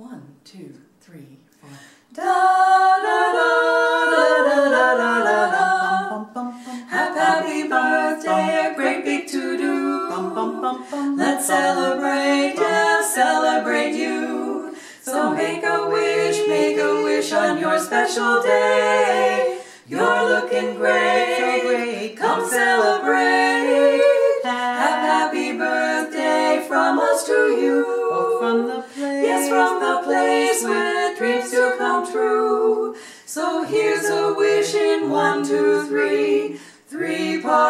One, two, three, four. Da da da da da da da da. Bum, Happy birthday, a great big to do. Let's celebrate, yeah, celebrate you. So make a wish, make a wish on your special day. You're looking great, So great. Come celebrate. Happy birthday from us to Yes, from the place where dreams still come true. So here's a wish in one, two, three, three part harmony.